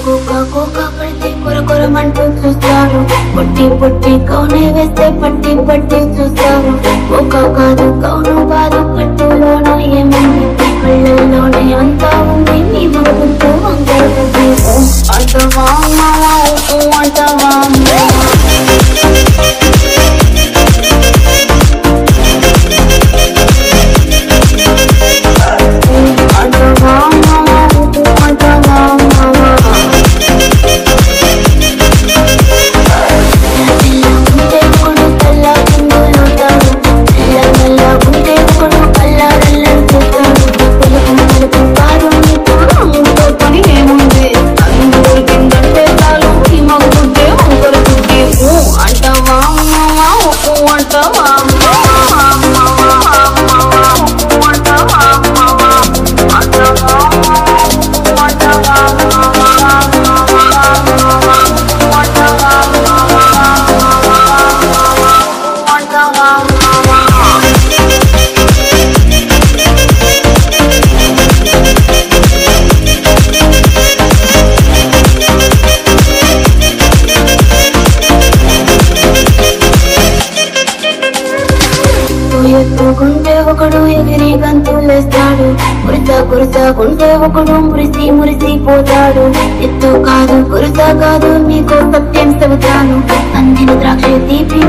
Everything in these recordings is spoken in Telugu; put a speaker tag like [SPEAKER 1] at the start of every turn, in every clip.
[SPEAKER 1] కాకు కాకు పడితే కొర కొరమంటూ చూస్తాడు పొట్టి పొట్టి కౌనే వేస్తే పట్టి పట్టి చూస్తాను ఒక కాదు కౌన ఎత్తుకుంటే ఒకడు ఎగిరి గంతులేస్తాడు కురిస కురిస కుంటే ఒకడు మురిసి మురిసి పోతాడు. ఎత్తు కాదు కురిస కాదు మీకు సత్యం చెబుతాను. అందిన ద్రాక్ష తీపి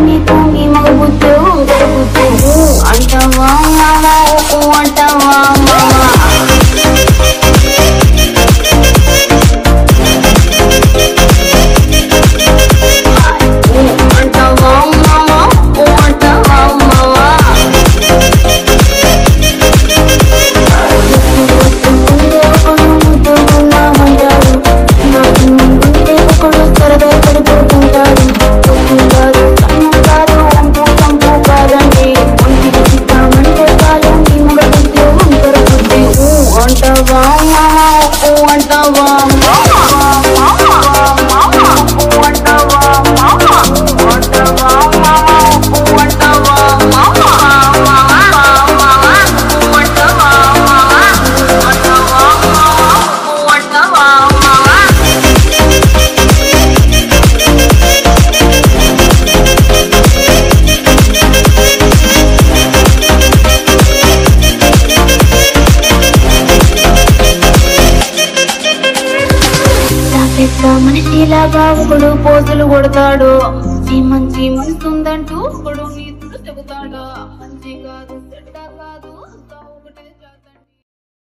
[SPEAKER 1] दवाया है ओ दवा। ఇక్కడ మనిషి లాగా బావుకుడు పోతులు కొడతాడు. ఈ మంచి ముస్తుందంటూ పొడవు నీతులు చెబుతాడు. మంచి కాదు చెడ్డ కాదు